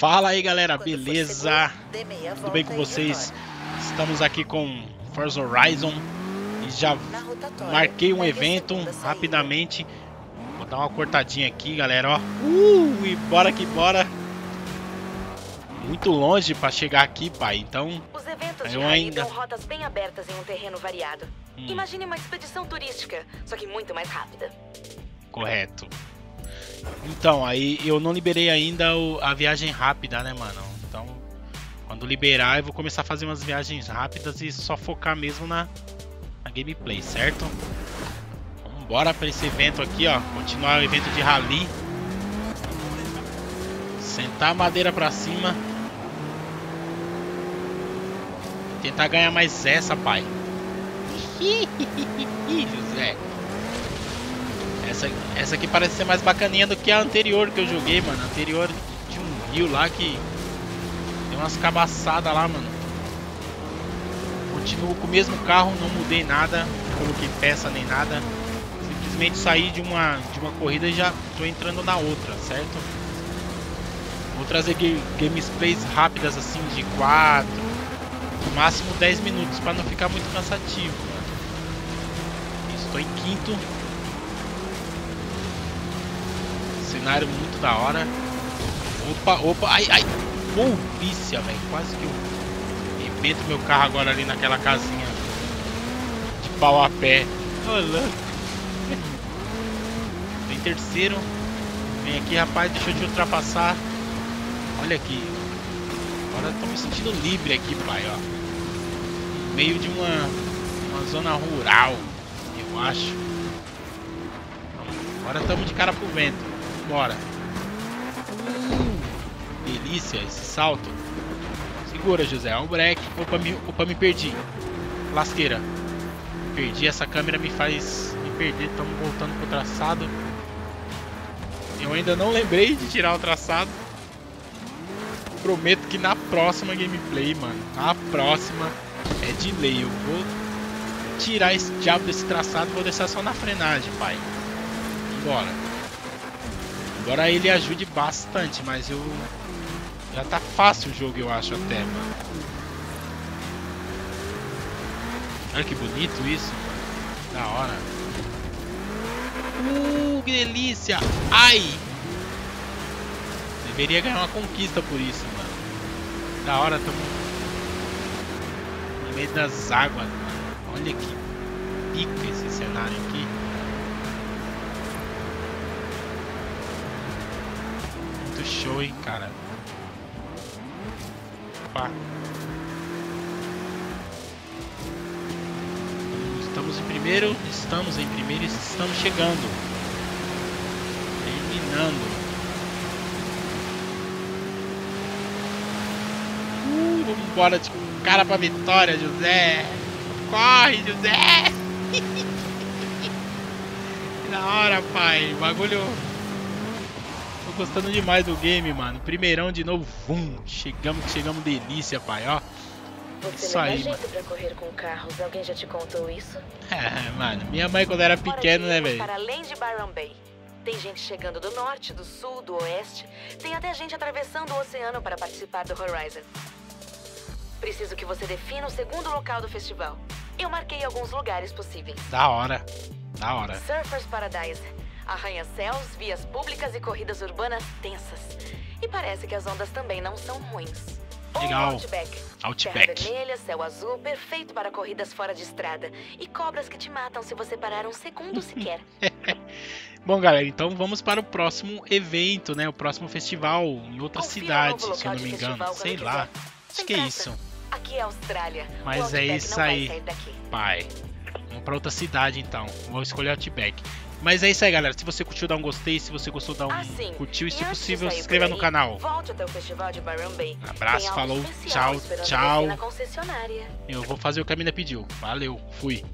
Fala aí galera, beleza? Tudo bem com vocês? Estamos aqui com Forza Horizon e já marquei um evento rapidamente. Vou dar uma cortadinha aqui, galera, ó. Uh, e bora que bora. Muito longe para chegar aqui, pai. Então, Os eventos eu ainda rotas bem abertas em um terreno variado. Hum. Imagine uma expedição turística, só que muito mais rápida. Correto. Então, aí eu não liberei ainda o- a viagem rápida, né, mano? Então, quando liberar, eu vou começar a fazer umas viagens rápidas e só focar mesmo na, na gameplay, certo? Vamos embora para esse evento aqui, ó. Continuar o evento de rally. Sentar a madeira pra cima. Tentar ganhar mais essa, pai. José. Essa, essa aqui parece ser mais bacaninha do que a anterior que eu joguei, mano. A anterior tinha um rio lá que deu umas cabaçadas lá, mano. Continuo com o mesmo carro, não mudei nada, não coloquei peça nem nada. Simplesmente saí de uma, de uma corrida e já tô entrando na outra, certo? Vou trazer ga- gameplays rápidas assim de 4, no máximo 10 minutos para não ficar muito cansativo. Estou em quinto, muito da hora. Opa, opa, ai, ai. Polícia, velho. Quase que eu arrebento meu carro agora ali naquela casinha de pau a pé. Ô, louco. Tô em terceiro. Vem aqui, rapaz, deixa eu te ultrapassar. Olha aqui. Agora eu tô me sentindo livre aqui, pai, ó. No meio de uma, uma zona rural, eu acho. Agora estamos de cara pro vento. Bora. Uh, delícia esse salto. Segura, José. Olha o break. Opa, me, opa, me perdi. Lasqueira. Perdi. Essa câmera me faz me perder. Estamos voltando pro traçado. Eu ainda não lembrei de tirar o traçado. Prometo que na próxima gameplay, mano. Na próxima é de lei. Eu vou tirar esse diabo desse traçado. Vou deixar só na frenagem, pai. Bora. Embora ele ajude bastante, mas eu. Já tá fácil o jogo, eu acho até, mano. Olha que bonito isso, mano. Da hora. Uh, que delícia! Ai! Deveria ganhar uma conquista por isso, mano. Da hora, tamo. No meio das águas, mano. Olha que pica esse cenário aqui. Muito show, hein, cara. Opa. Estamos em primeiro, estamos em primeiro estamos chegando. Terminando. Uh, vamos embora de cara pra vitória, José. Corre, José. Da hora, pai. Bagulho Tô gostando demais do game, mano. Primeirão de novo, vum. Chegamos, chegamos delícia, pai, ó. Você Isso aí, jeito pra correr com carros. Alguém já te contou isso? É, mano, minha mãe quando era pequena, que né, velho? Para além de Byron Bay. Tem gente chegando do norte, do sul, do oeste. Tem até gente atravessando o oceano para participar do Horizon. Preciso que você defina o segundo local do festival. Eu marquei alguns lugares possíveis. Da hora, da hora. Surfers Paradise. Arranha-céus, vias públicas e corridas urbanas tensas. E parece que as ondas também não são ruins. Legal. Outback. Terra Outback. vermelha, céu azul, perfeito para corridas fora de estrada. E cobras que te matam se você parar um segundo sequer. Bom, galera, então vamos para o próximo evento, né? O próximo festival em outra Confira cidade, se eu não me engano. Sei lá. Acho que é isso, Aqui é a Austrália. Mas é isso aí. pai. Vamos para outra cidade, então. Vou escolher Outback. Mas é isso aí, galera. Se você curtiu, dá um gostei. Se você gostou, dá um Ah, sim. curtiu. E se possível, se inscreva no canal. Bay. Abraço, falou, tchau, tchau. Eu vou fazer o que a mina pediu. Valeu, fui.